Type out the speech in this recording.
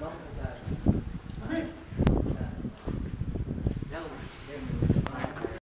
number that